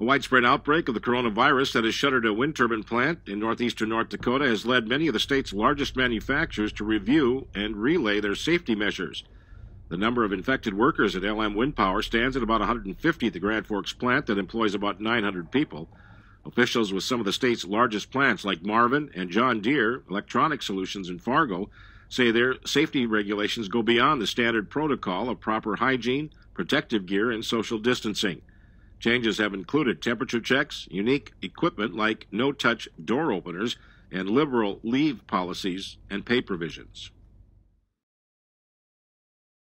A widespread outbreak of the coronavirus that has shuttered a wind turbine plant in northeastern North Dakota has led many of the state's largest manufacturers to review and relay their safety measures. The number of infected workers at LM Wind Power stands at about 150 at the Grand Forks plant that employs about 900 people. Officials with some of the state's largest plants, like Marvin and John Deere Electronic Solutions in Fargo, say their safety regulations go beyond the standard protocol of proper hygiene, protective gear, and social distancing. Changes have included temperature checks, unique equipment like no touch door openers, and liberal leave policies and pay provisions.